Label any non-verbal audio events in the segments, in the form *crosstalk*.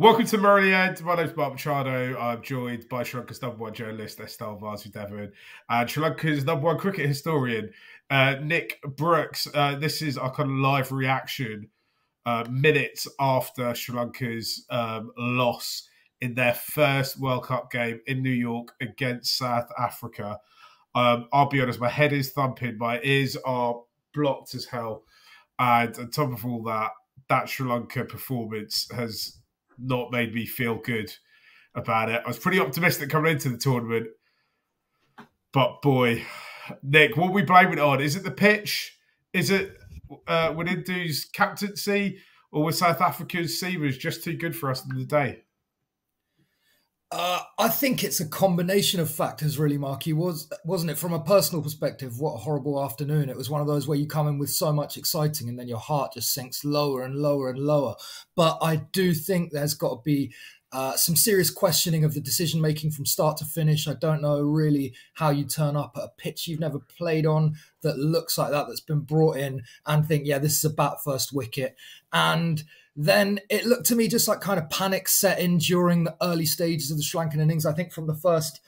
Welcome to End. My name's Mark Machado. I'm joined by Sri Lanka's number one journalist, Estelle Vasudevan, and Sri Lanka's number one cricket historian, uh, Nick Brookes. Uh, this is our kind of live reaction uh, minutes after Sri Lanka's um, loss in their first World Cup game in New York against South Africa. Um, I'll be honest, my head is thumping, my ears are blocked as hell. And on top of all that, that Sri Lanka performance has not made me feel good about it. I was pretty optimistic coming into the tournament, but boy, Nick, what we blame it on? Is it the pitch? Is it uh, Wanindu's captaincy, or was South Africa's seamers just too good for us in the day? Uh, I think it's a combination of factors, really, Marky. Was wasn't it? From a personal perspective, what a horrible afternoon! It was one of those where you come in with so much exciting, and then your heart just sinks lower and lower and lower. But I do think there's got to be uh, some serious questioning of the decision making from start to finish. I don't know really how you turn up at a pitch you've never played on that looks like that, that's been brought in, and think, yeah, this is a bat first wicket, and then it looked to me just like kind of panic set in during the early stages of the Sri Lankan innings. I think from the first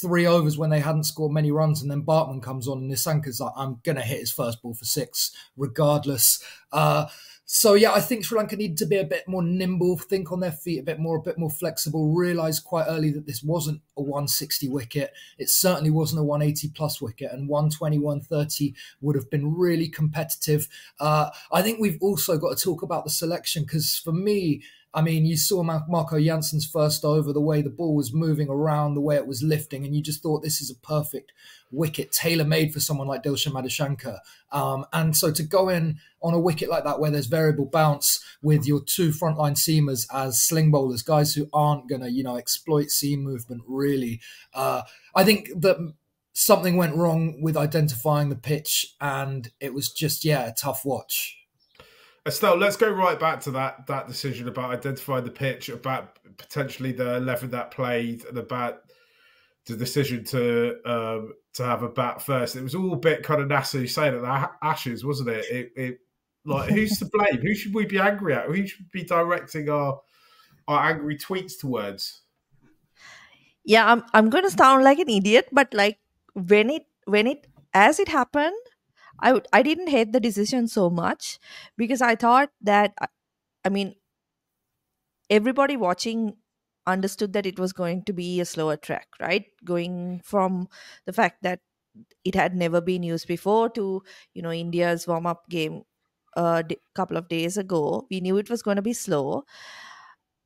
three overs when they hadn't scored many runs, and then Baartman comes on and Nissanka's like, I'm going to hit his first ball for six regardless. Uh, so yeah, I think Sri Lanka needed to be a bit more nimble, think on their feet a bit more, a bit more flexible. Realise quite early that this wasn't a 160 wicket. It certainly wasn't a 180 plus wicket, and 120, 130 would have been really competitive. Uh, I think we've also got to talk about the selection because for me, I mean, you saw Marco Janssen's first over, the way the ball was moving around, the way it was lifting, and you just thought this is a perfect wicket tailor made for someone like Dilshan Madushanka. Um, and so to go in on a wicket like that, where there's variable bounce with your two frontline seamers as sling bowlers, guys who aren't going to, you know, exploit seam movement really, uh, I think that something went wrong with identifying the pitch, and it was just, yeah, a tough watch. Estelle, let's go right back to that that decision about identifying the pitch, about potentially the eleven that played, and about the decision to um, to have a bat first. It was all a bit kind of nasty saying at the Ashes, wasn't it? It, it like who's to blame? Who should we be angry at? Who should be directing our our angry tweets towards? Yeah, I'm I'm going to sound like an idiot, but like when it when it as it happened, I I didn't hate the decision so much because I thought that uh, I mean everybody watching understood that it was going to be a slower track, right? Going from the fact that it had never been used before to you know India's warm up game a d- couple of days ago, we knew it was going to be slow.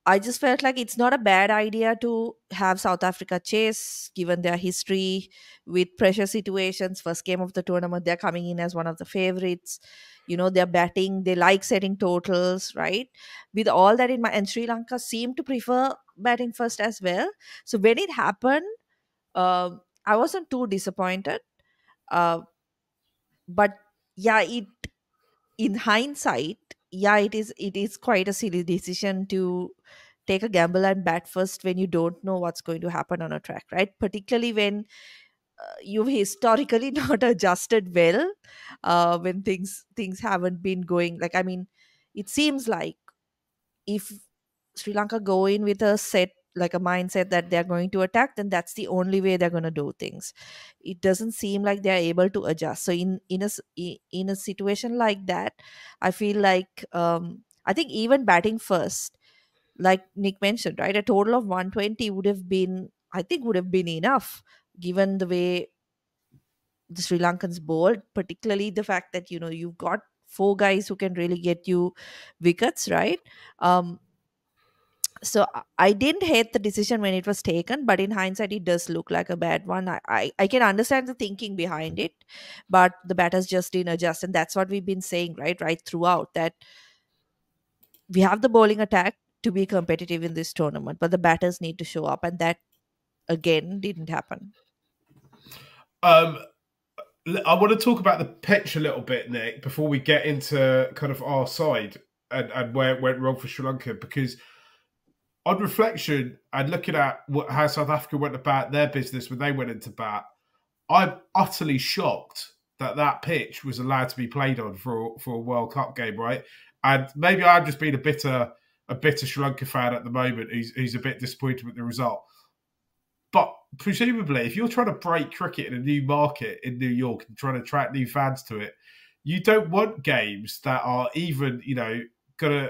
I just felt like it's not a bad idea to have South Africa chase, given their history with pressure situations. First game of the tournament, they're coming in as one of the favorites. You know, they're batting, they like setting totals, right? With all that in mind, and Sri Lanka seemed to prefer batting first as well. So when it happened, uh, I wasn't too disappointed. Uh, but yeah, it in hindsight, yeah, it is it is quite a silly decision to take a gamble and bat first when you don't know what's going to happen on a track, right? Particularly when uh, you've historically *laughs* not adjusted well uh, when things things haven't been going like i mean it seems like if sri lanka go in with a set like a mindset that they're going to attack then that's the only way they're going to do things. It doesn't seem like they're able to adjust. So in in a in a situation like that i feel like um i think even batting first like nick mentioned right a total of 120 would have been i think would have been enough given the way the sri lankans bowled particularly the fact that you know you've got four guys who can really get you wickets right? Um so I didn't hate the decision when it was taken, but in hindsight, it does look like a bad one. I, I, I can understand the thinking behind it, but the batters just didn't adjust. And that's what we've been saying, right? Right throughout that we have the bowling attack to be competitive in this tournament, but the batters need to show up. And that again didn't happen. Um, I want to talk about the pitch a little bit, Nick, before we get into kind of our side and, and where it went wrong for Sri Lanka, because – on reflection and looking at what, how South Africa went about their business when they went into bat, I'm utterly shocked that that pitch was allowed to be played on for for a World Cup game, right? And maybe I'm just being a bitter a bitter Sri Lanka fan at the moment who's, who's a bit disappointed with the result. But presumably, if you're trying to break cricket in a new market in New York and trying to attract new fans to it, you don't want games that are even, you know, gonna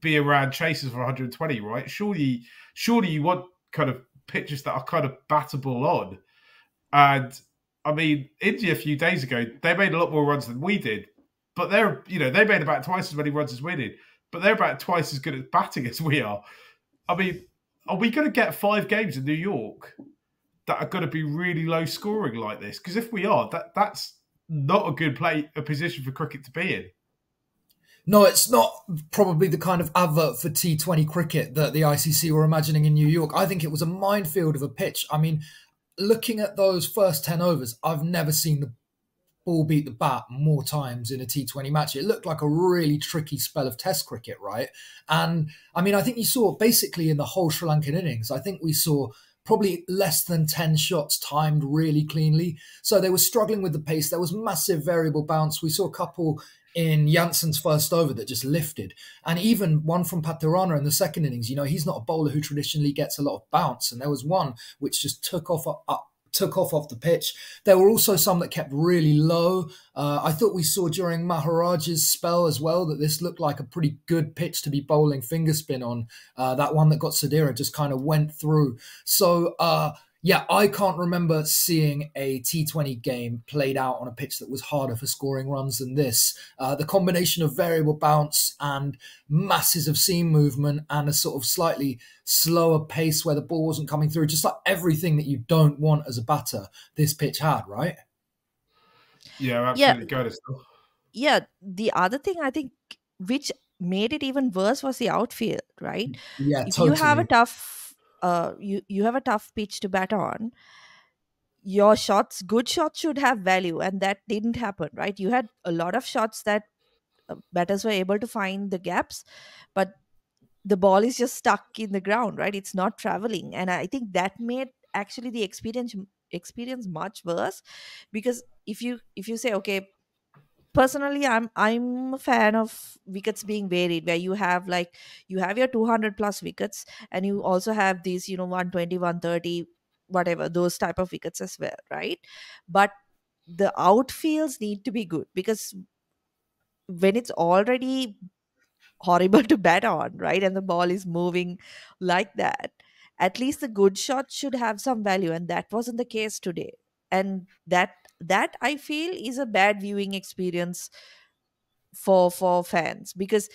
be around chases for 120, right? Surely, surely you want kind of pitches that are kind of battable on. And I mean, India a few days ago, they made a lot more runs than we did, but they're, you know, they made about twice as many runs as we did, but they're about twice as good at batting as we are. I mean, are we going to get five games in New York that are going to be really low scoring like this? Because if we are, that that's not a good play a position for cricket to be in. No, it's not probably the kind of advert for T20 cricket that the ICC were imagining in New York. I think it was a minefield of a pitch. I mean, looking at those first 10 overs, I've never seen the ball beat the bat more times in a T20 match. It looked like a really tricky spell of Test cricket, right? And I mean, I think you saw basically in the whole Sri Lankan innings, I think we saw probably less than 10 shots timed really cleanly. So they were struggling with the pace. There was massive variable bounce. We saw a couple in Janssen's first over that just lifted. And even one from Pathirana in the second innings, you know, he's not a bowler who traditionally gets a lot of bounce. And there was one which just took off up took off off the pitch. There were also some that kept really low. Uh, I thought we saw during Maharaj's spell as well that this looked like a pretty good pitch to be bowling finger spin on. Uh, that one that got Sadeera just kind of went through. So uh, yeah, I can't remember seeing a T20 game played out on a pitch that was harder for scoring runs than this. Uh, the combination of variable bounce and masses of seam movement and a sort of slightly slower pace where the ball wasn't coming through, just like everything that you don't want as a batter, this pitch had, right? Yeah, absolutely. Yeah. Go Yeah, the other thing I think which made it even worse was the outfield, right? Yeah, if totally. you have a tough uh, you you have a tough pitch to bat on. Your shots good shots should have value and that didn't happen right? You had a lot of shots that uh, batters were able to find the gaps but the ball is just stuck in the ground right? It's not traveling. And i think that made actually the experience experience much worse because if you if you say okay personally i'm i'm a fan of wickets being varied where you have like you have your 200 plus wickets and you also have these you know 120 130 whatever those type of wickets as well right? But the outfields need to be good because when it's already horrible *laughs* to bat on right and the ball is moving like that at least the good shots should have some value and that wasn't the case today. And that that i feel is a bad viewing experience for for fans because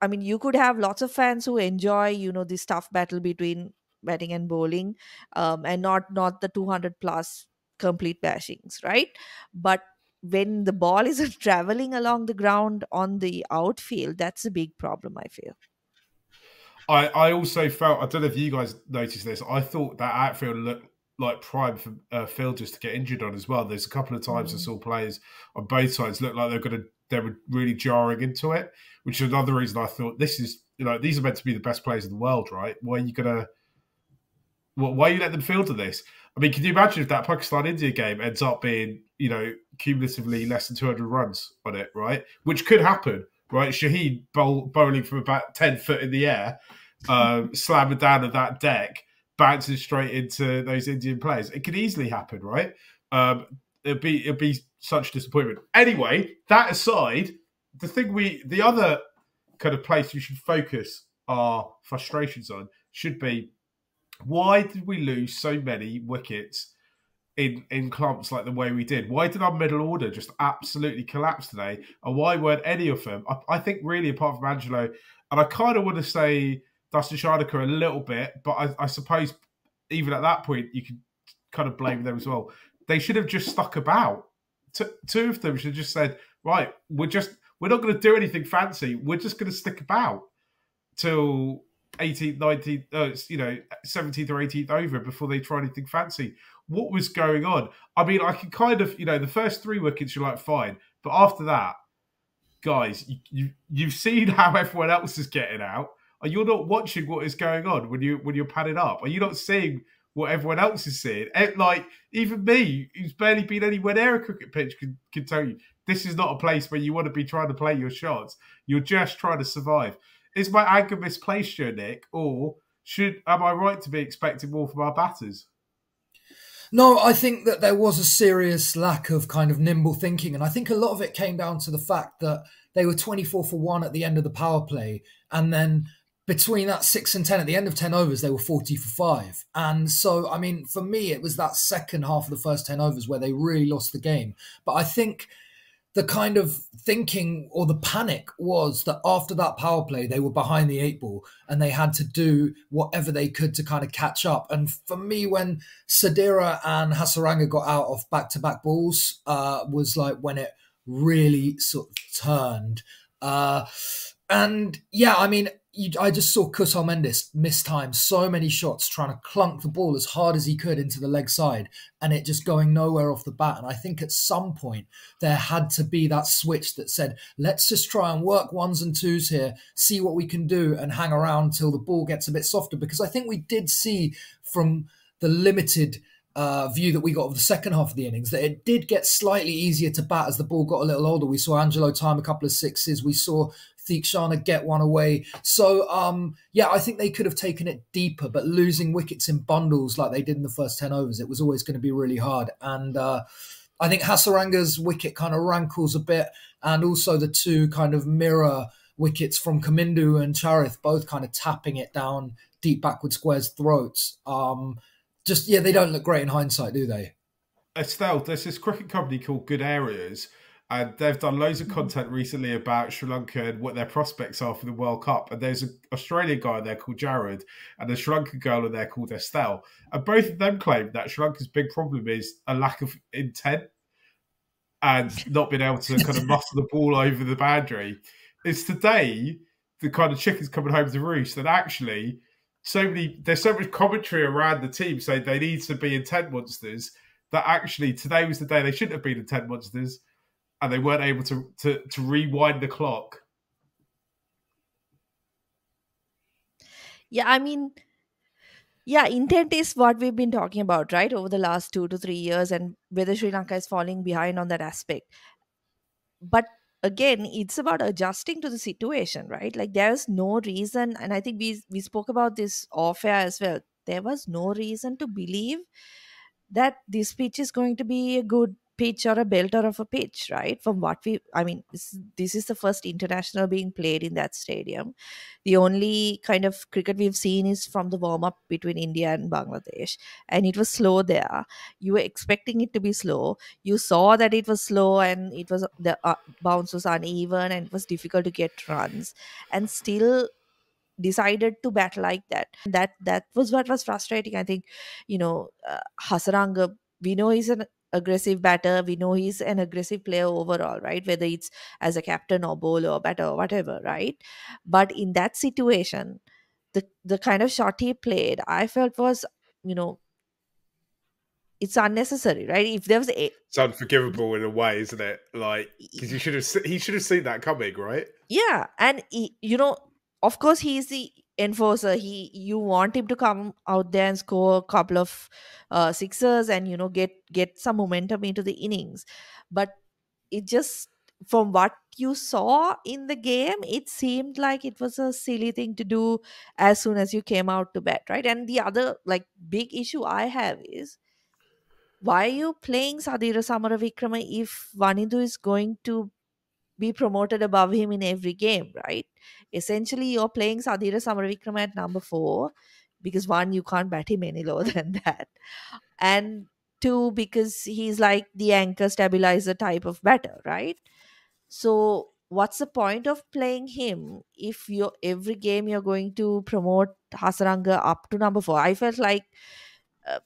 i mean you could have lots of fans who enjoy you know this tough battle between batting and bowling um, and not not the 200 plus complete bashings right but when the ball isn't *laughs* traveling along the ground on the outfield that's a big problem i feel I, I also felt I don't know if you guys noticed this. I thought that outfield looked like prime for uh, fielders to get injured on as well. There's a couple of times mm. I saw players on both sides look like they're going to they were really jarring into it, which is another reason I thought this is you know these are meant to be the best players in the world, right? Why are you gonna why are you let them field to this? I mean, can you imagine if that Pakistan India game ends up being you know cumulatively less than 200 runs on it, right? Which could happen, right? Shaheen bowl, bowling from about 10 foot in the air, um, slamming down at that deck bounces straight into those Indian players. It could easily happen, right? Um, it'd be it'd be such disappointment. Anyway, that aside, the thing we the other kind of place we should focus our frustrations on should be why did we lose so many wickets in in clumps like the way we did? Why did our middle order just absolutely collapse today? And why weren't any of them? I, I think really apart from Angelo, and I kind of want to say Dasun Shanaka a little bit, but I, I suppose even at that point you could kind of blame them as well. They should have just stuck about. T- two of them should have just said, "Right, we're just we're not going to do anything fancy. We're just going to stick about till 18th, 19th, uh, you know, 17th or 18th over before they try anything fancy." What was going on? I mean, I can kind of, you know, the first three wickets you're like fine, but after that, guys, you, you you've seen *laughs* how everyone else is getting out are you not watching what is going on when you when you're padding up? Are you not seeing what everyone else is seeing? Eh, like even me, who's barely been anywhere near a cricket pitch, can, can tell you this is not a place where you want to be trying to play your shots. You're just trying to survive. is my anger misplaced, here, Nick, or should am I right to be expecting more from our batters? No, I think that there was a serious lack of kind of nimble thinking. And I think a lot of it came down to the fact that they were 24 for one at the end of the power play. And then between that six and 10, at the end of 10 overs, they were 40 for five. And so, I mean, for me, it was that second half of the first 10 overs where they really lost the game. But I think the kind of thinking or the panic was that after that power play, they were behind the eight ball and they had to do whatever they could to kind of catch up. And for me, when Sadeera and Hasaranga got out of back to back balls, uh, was like when it really sort of turned. Uh, and yeah, I mean, you, I just saw Kusal Mendis miss time so many shots trying to clunk the ball as hard as he could into the leg side and it just going nowhere off the bat. And I think at some point there had to be that switch that said, let's just try and work ones and twos here, see what we can do and hang around till the ball gets a bit softer. Because I think we did see from the limited uh, view that we got of the second half of the innings that it did get slightly easier to bat as the ball got a little older. We saw Angelo time a couple of sixes. We saw Theekshana get one away. So, um, yeah, I think they could have taken it deeper, but losing wickets in bundles like they did in the first 10 overs, it was always going to be really hard. And uh, I think Hasaranga's wicket kind of rankles a bit, and also the two kind of mirror wickets from Kamindu and Charith, both kind of tapping it down deep backward squares' throats. Um, just, yeah, they don't look great in hindsight, do they? Estelle, there's this cricket company called Good Areas and they've done loads of mm-hmm. content recently about Sri Lanka and what their prospects are for the World Cup. And there's an Australian guy there called Jarrod, and a Sri Lankan girl in there called Estelle. And both of them claim that Sri Lanka's big problem is a lack of intent and not being able to *laughs* kind of muscle the ball over the boundary. It's today the kind of chickens coming home to roost, that actually, so many there's so much commentary around the team saying they need to be intent monsters that actually today was the day they shouldn't have been intent monsters and they weren't able to, to, to rewind the clock. Yeah, I mean, yeah, intent is what we've been talking about, right, over the last two to three years, and whether Sri Lanka is falling behind on that aspect. But again, it's about adjusting to the situation, right? Like there's no reason, and I think we we spoke about this off air as well. There was no reason to believe that this pitch is going to be a good pitch or a belter of a pitch, right? From what we, I mean, this, this is the first international being played in that stadium. The only kind of cricket we've seen is from the warm up between India and Bangladesh, and it was slow there. You were expecting it to be slow. You saw that it was slow, and it was the uh, bounce was uneven, and it was difficult to get runs, and still decided to bat like that that that was what was frustrating i think you know uh, hasaranga we know he's an aggressive batter. We know he's an aggressive player overall, right? Whether it's as a captain or bowler or batter or whatever, right? But in that situation, the the kind of shot he played, I felt was, you know, it's unnecessary, right? If there was a, it's unforgivable in a way, isn't it? Like because he should have he should have seen that coming, right? Yeah, and he, you know, of course, he's the enforcer. He you want him to come out there and score a couple of uh, sixers and you know get get some momentum into the innings. But it just from what you saw in the game it seemed like it was a silly thing to do as soon as you came out to bat right? And the other like big issue i have is why are you playing sadeera samarawickrama if Wanindu is going to be promoted above him in every game, right? Essentially, you're playing Sadeera Samarawickrama at number four because one, you can't bat him any *laughs* lower than that. And two, because he's like the anchor stabilizer type of batter, right? So what's the point of playing him if you're every game you're going to promote Hasaranga up to number four? I felt like uh,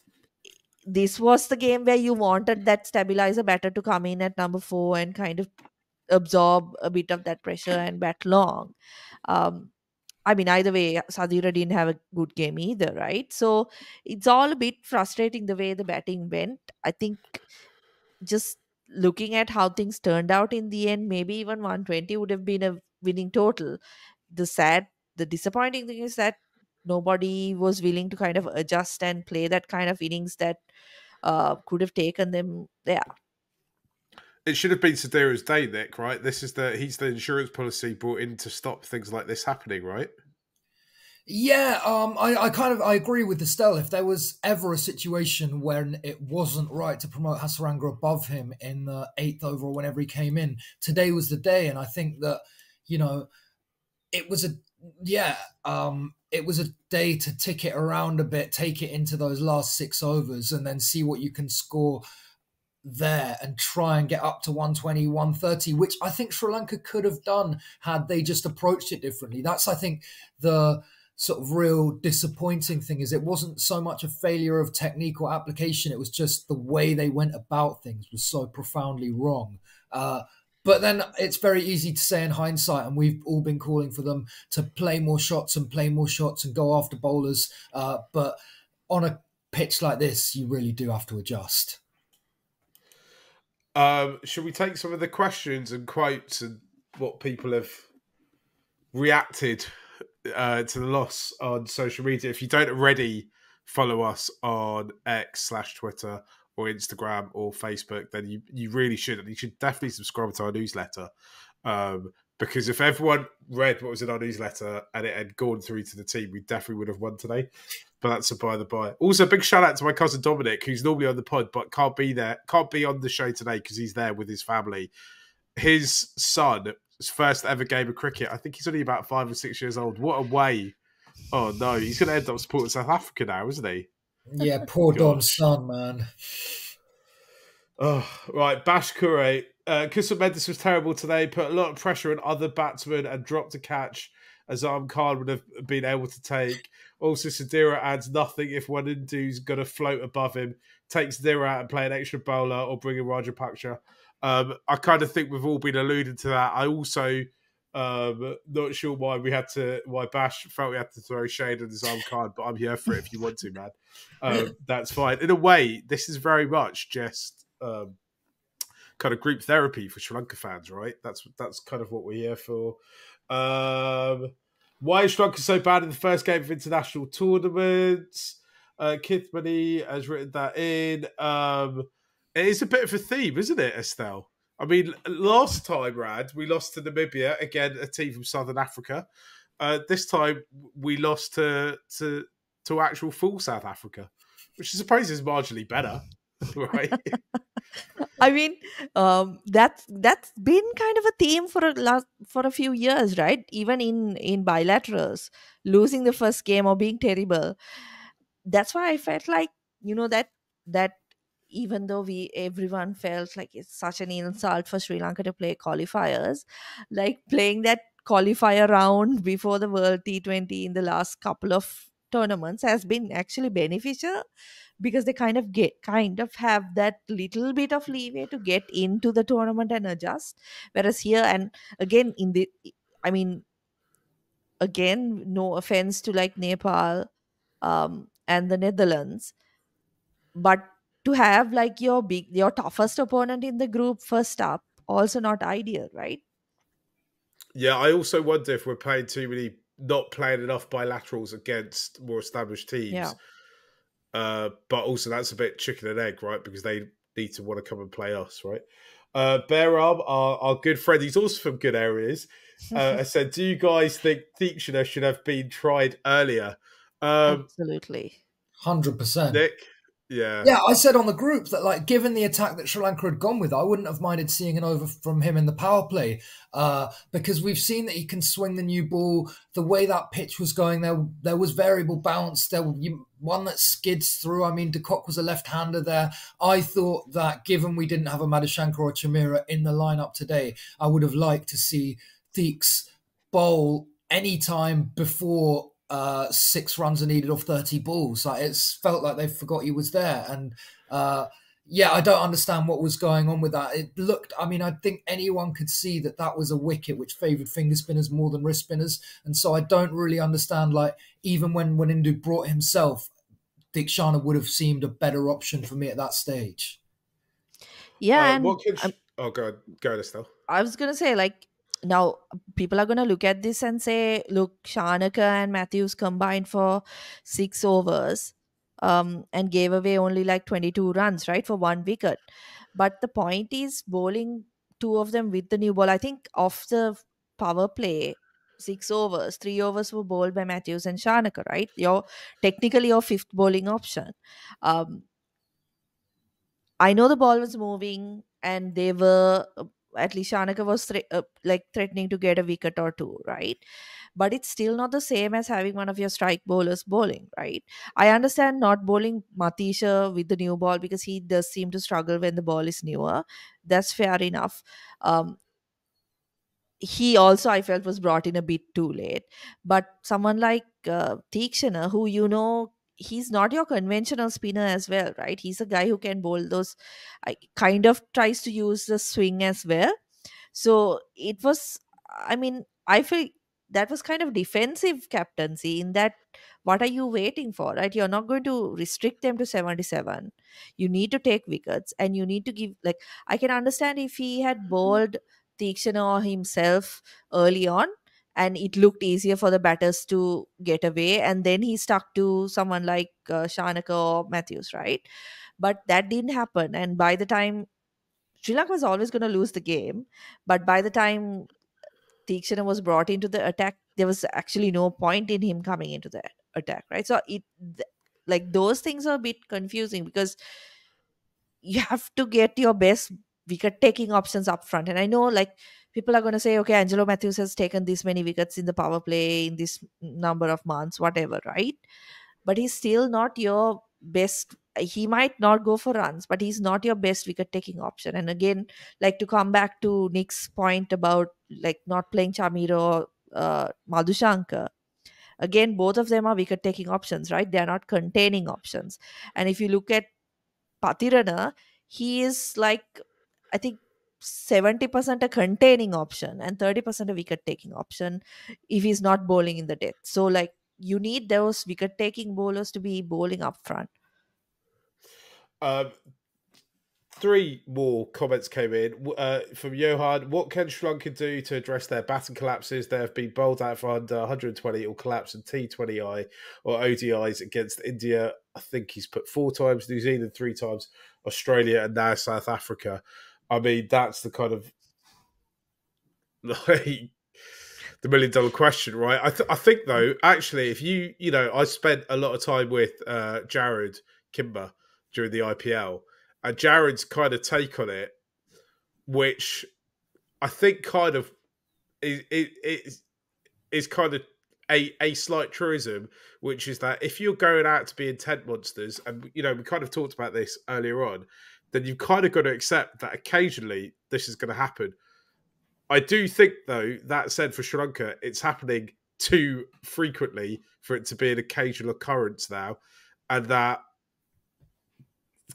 this was the game where you wanted that stabilizer batter to come in at number four and kind of absorb a bit of that pressure and bat long. Um, I mean, either way, Sadeera didn't have a good game either, right? So it's all a bit frustrating the way the batting went. I think just looking at how things turned out in the end, maybe even 120 would have been a winning total. The sad, the disappointing thing is that nobody was willing to kind of adjust and play that kind of innings that uh, could have taken them there. It should have been Sadeera's day, Nick. Right? This is the he's the insurance policy brought in to stop things like this happening. Right? Yeah, um, I, I kind of I agree with Estelle. If there was ever a situation when it wasn't right to promote Hasaranga above him in the eighth over or whenever he came in, today was the day. And I think that you know, it was a yeah, um, it was a day to tick it around a bit, take it into those last six overs, and then see what you can score there and try and get up to 120 130 which i think sri lanka could have done had they just approached it differently. That's i think the sort of real disappointing thing is it wasn't so much a failure of technique or application. It was just the way they went about things was so profoundly wrong. Uh, but then it's very easy to say in hindsight and we've all been calling for them to play more shots and play more shots and go after bowlers. Uh, but on a pitch like this you really do have to adjust um, should we take some of the questions and quotes and what people have reacted uh, to the loss on social media. If you don't already follow us on X slash Twitter or Instagram or Facebook, then you, you really should. And you should definitely subscribe to our newsletter. Um, because if everyone read what was in our newsletter and it had gone through to the team, we definitely would have won today. But that's a by the by. Also, big shout out to my cousin Dominic, who's normally on the pod but can't be there, can't be on the show today because he's there with his family. His son his first ever game of cricket. I think he's only about five or six years old. What a way! Oh no, he's going to end up supporting South Africa now, isn't he? Yeah, poor Dom's son, man. Oh, right. Bash Kure. Uh, Kusal Mendis was terrible today, put a lot of pressure on other batsmen and dropped a catch Azam Khan would have been able to take. Also, Sadeera adds nothing if one Wanindu's going to float above him, takes Sadeera out and play an extra bowler or bring in Rajapaksa. Um, I kind of think we've all been alluded to that. I also um, not sure why we had to why Bash felt we had to throw shade on his own card, but I'm here for it if you want to, man. Um, *laughs* that's fine. In a way, this is very much just um, kind of group therapy for Sri Lanka fans, right? That's that's kind of what we're here for. Um, why is Sri Lanka so bad in the first game of international tournaments? Uh, Kithmani has written that in. Um, it is a bit of a theme, isn't it, Estelle? I mean, last time, Rad, we lost to Namibia, again, a team from Southern Africa. Uh, this time, we lost to, to to actual full South Africa, which I suppose is marginally better, *laughs* right? *laughs* I mean, um, that's that's been kind of a theme for a last for a few years, right? Even in in bilaterals, losing the first game or being terrible. That's why I felt like you know that that even though we everyone felt like it's such an insult for Sri Lanka to play qualifiers, like playing that qualifier round before the World T20 in the last couple of tournaments has been actually beneficial because they kind of get kind of have that little bit of leeway to get into the tournament and adjust. Whereas here and again in the i mean again no offense to like nepal um, and the netherlands but to have like your big your toughest opponent in the group first up also not ideal right? Yeah i also wonder if we're playing too many not playing enough bilaterals against more established teams. yeah uh, but also that's a bit chicken and egg right because they need to want to come and play us right uh, Bear Arm, our, our good friend, he's also from good areas. *laughs* Uh, I said, Do you guys think Theekshana should have been tried earlier? Um, absolutely 100%. Nick? Yeah. Yeah, I said on the group that, like, given the attack that Sri Lanka had gone with, I wouldn't have minded seeing an over from him in the power play uh, because we've seen that he can swing the new ball. The way that pitch was going, there there was variable bounce. There you, one that skids through. I mean, De Kock was a left-hander there. I thought that given we didn't have a Madushanka or Chameera in the lineup today, I would have liked to see Theeks bowl any time before uh, six runs are needed off 30 balls. Like it's felt like they forgot he was there. And uh, yeah, I don't understand what was going on with that. It looked, I mean, I think anyone could see that that was a wicket which favoured finger spinners more than wrist spinners. And so I don't really understand, like, even when Wanindu brought himself, Theekshana would have seemed a better option for me at that stage. yeah Uh, and what can, I'm- oh, go, go, Estelle. I was gonna say like now people are gonna look at this and say, look, Shanaka and Mathews combined for six overs, um, and gave away only like twenty two runs, right, for one wicket. But the point is bowling two of them with the new ball. I think off the power play, six overs, three overs were bowled by Mathews and Shanaka, right? Your technically your fifth bowling option. Um, I know the ball was moving and they were at least Shanaka was thre- uh, like threatening to get a wicket or two, right? But it's still not the same as having one of your strike bowlers bowling, right? I understand not bowling Matheesha with the new ball because he does seem to struggle when the ball is newer. That's fair enough. Um, he also I felt was brought in a bit too late. But someone like uh, Theekshana, who you know he's not your conventional spinner as well, right? He's a guy who can bowl those, I kind of tries to use the swing as well. So it was, I mean, I feel that was kind of defensive captaincy in that what are you waiting for right you're not going to restrict them to 77 you need to take wickets and you need to give like i can understand if he had mm-hmm. bowled Theekshana himself early on and it looked easier for the batters to get away. And then he stuck to someone like uh, Shanaka or Mathews right? But that didn't happen. And by the time Sri Lanka was always going to lose the game but by the time Theekshana was brought into the attack there was actually no point in him coming into the attack right? So it like those things are a bit confusing because you have to get your best wicket taking options up front. And i know like people are going to say, okay, Angelo Mathews has taken this many wickets in the power play in this number of months, whatever, right? But he's still not your best. He might not go for runs, but he's not your best wicket taking option. And again, like to come back to Nick's point about like not playing Chameera or uh, Madushanka. Again, both of them are wicket taking options, right? They are not containing options. And if you look at Pathirana, he is like, I think 70% a containing option and 30% a wicket taking option if he's not bowling in the death. So, like, you need those wicket taking bowlers to be bowling up front. Um, three more comments came in uh, from Johan. What can Sri Lanka do to address their batting collapses? They have been bowled out for under 120 or collapse in T20I or ODIs against India. I think he's put four times, New Zealand three times, Australia, and now South Africa. I mean, that's the kind of like *laughs* the million dollar question, right? I, th- I think though, actually, if you you know, I spent a lot of time with uh, Jarrod Kimber during the IPL, and Jarrod's kind of take on it, which I think kind of is is, is kind of a, a slight truism, which is that if you're going out to be intent monsters, and you know, we kind of talked about this earlier on, then you've kind of got to accept that occasionally this is going to happen. I do think, though, that said, for Sri Lanka, it's happening too frequently for it to be an occasional occurrence now, and that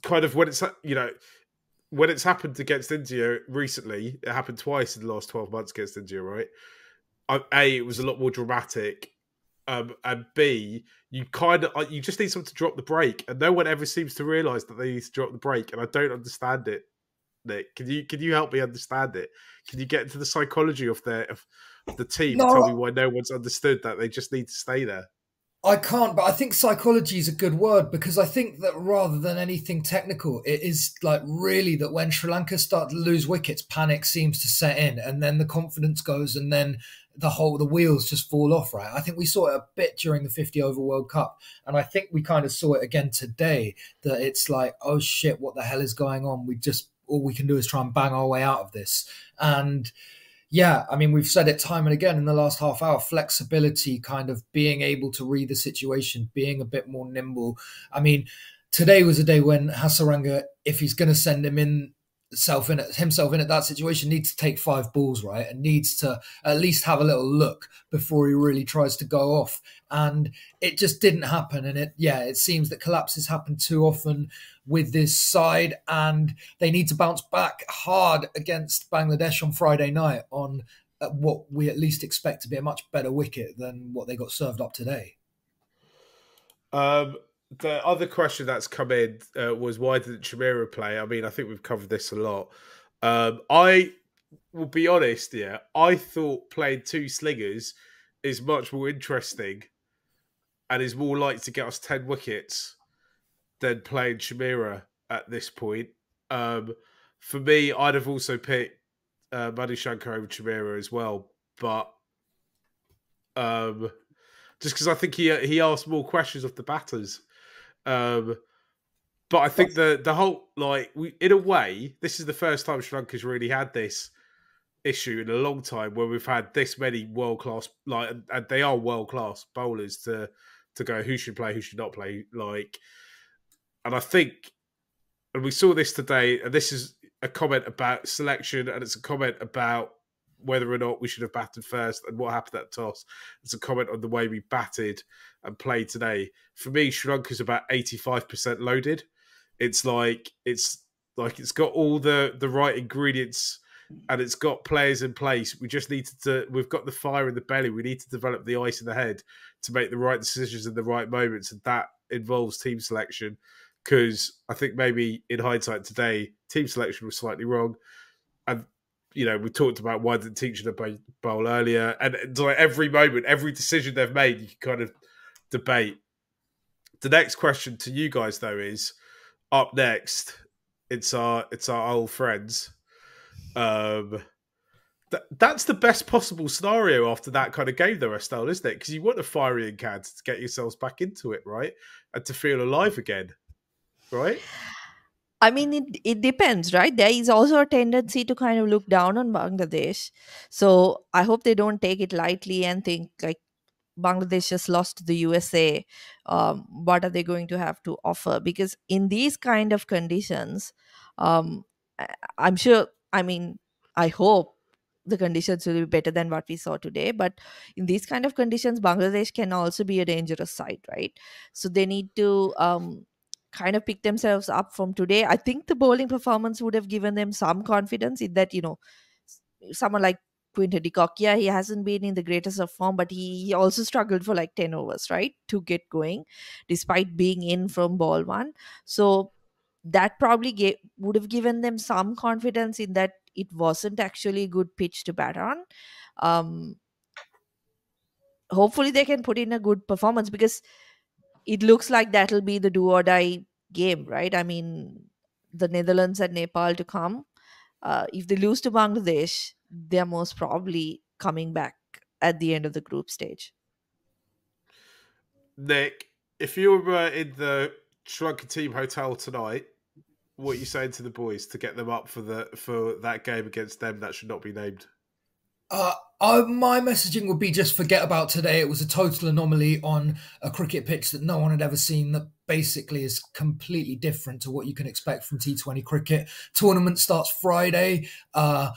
kind of when it's you know when it's happened against India recently, it happened twice in the last twelve months against India, right? A, it was a lot more dramatic, um, and B, you kind of you just need someone to drop the brake, and no one ever seems to realize that they need to drop the brake, and I don't understand it. Nick, can you can you help me understand it? Can you get into the psychology of the of, the team no, and tell me why no one's understood that they just need to stay there? I can't, but I think psychology is a good word because I think that rather than anything technical, it is like really that when Sri Lanka start to lose wickets, panic seems to set in, and then the confidence goes, and then the whole the wheels just fall off. Right? I think we saw it a bit during the 50 over World Cup, and I think we kind of saw it again today. That it's like, oh shit, what the hell is going on? We just all we can do is try and bang our way out of this, and yeah, I mean, we've said it time and again in the last half hour flexibility, kind of being able to read the situation, being a bit more nimble. I mean, today was a day when Hasaranga, if he's going to send him in self in it, himself in at that situation needs to take five balls right? And needs to at least have a little look before he really tries to go off. And it just didn't happen. And it yeah it seems that collapses happen too often with this side. And they need to bounce back hard against Bangladesh on Friday night on uh, what we at least expect to be a much better wicket than what they got served up today. Um the other question that's come in uh, was why didn't Chameera play? I mean, I think we've covered this a lot. Um, I will be honest, yeah, I thought playing two slingers is much more interesting and is more likely to get us 10 wickets than playing Chameera at this point. Um, for me, I'd have also picked uh, Shankar over Chameera as well, but um, just because I think he he asked more questions of the batters. Um, but I think the the whole like we in a way, this is the first time Sri Lanka's really had this issue in a long time where we've had this many world class like and they are world class bowlers to to go who should play, who should not play. Like and I think and we saw this today, and this is a comment about selection and it's a comment about whether or not we should have batted first and what happened at toss. It's a comment on the way we batted and played today. For me, Sri Lanka's about 85% loaded. It's like it's like it's got all the the right ingredients and it's got players in place. We just need to we've got the fire in the belly. We need to develop the ice in the head to make the right decisions in the right moments. And that involves team selection. Because I think maybe in hindsight today, team selection was slightly wrong. And you know, we talked about why didn't teach the bowl earlier, and like every moment, every decision they've made, you can kind of debate. The next question to you guys though is up next. It's our it's our old friends. Um, th- that's the best possible scenario after that kind of game, though, Estelle, isn't it? Because you want a fiery cad to get yourselves back into it, right, and to feel alive again, right? I mean, it, it depends, right? There is also a tendency to kind of look down on Bangladesh. So I hope they don't take it lightly and think like Bangladesh just lost to the USA. Um, what are they going to have to offer? Because in these kind of conditions, um, I'm sure, I mean, I hope the conditions will be better than what we saw today. But in these kind of conditions, Bangladesh can also be a dangerous side, right? So they need to um, kind of pick themselves up from today. I think the bowling performance would have given them some confidence in that, you know, someone like Quinton de Kock, yeah, he hasn't been in the greatest of form, but he, he also struggled for like 10 overs, right, to get going, despite being in from ball one. So that probably gave, would have given them some confidence in that it wasn't actually a good pitch to bat on. Um, hopefully, they can put in a good performance because it looks like that'll be the do or die game, right? I mean, the Netherlands and Nepal to come. Uh, if they lose to Bangladesh, they're most probably coming back at the end of the group stage. Nick, if you were in the Lanka team hotel tonight, what are you saying to the boys to get them up for the for that game against them that should not be named? Uh, uh, my messaging would be just forget about today. It was a total anomaly on a cricket pitch that no one had ever seen. That basically is completely different to what you can expect from T20 cricket. Tournament starts Friday uh,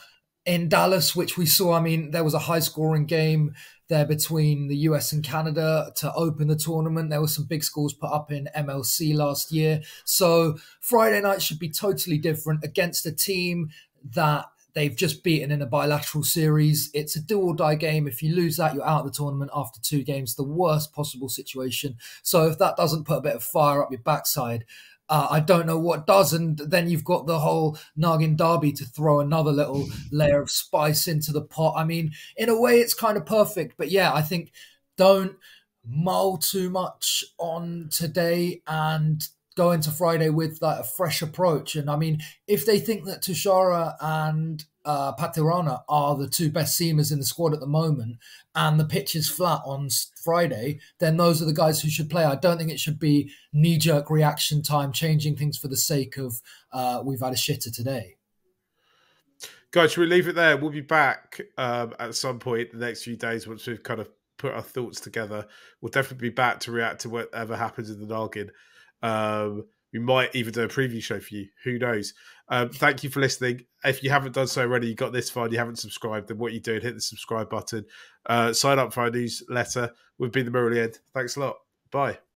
in Dallas, which we saw. I mean, there was a high scoring game there between the US and Canada to open the tournament. There were some big scores put up in MLC last year. So Friday night should be totally different against a team that They've just beaten in a bilateral series. It's a do or die game. If you lose that, you're out of the tournament after two games. The worst possible situation. So if that doesn't put a bit of fire up your backside, uh, I don't know what does. And then you've got the whole Nagin Derby to throw another little layer of spice into the pot. I mean, in a way, it's kind of perfect. But yeah, I think don't mull too much on today and go into Friday with like a fresh approach. And I mean, if they think that Thushara and uh, Pathirana are the two best seamers in the squad at the moment, and the pitch is flat on Friday, then those are the guys who should play. I don't think it should be knee jerk reaction time, changing things for the sake of uh, we've had a shitter today. Guys, should we leave it there? We'll be back um, at some point the next few days once we've kind of put our thoughts together. We'll definitely be back to react to whatever happens in the Nagin. Um, we might even do a preview show for you. Who knows? Um, thank you for listening. If you haven't done so already, you got this far, you haven't subscribed, then what you doing? Hit the subscribe button. Uh, sign up for our newsletter. We've been the Murali End. Thanks a lot. Bye.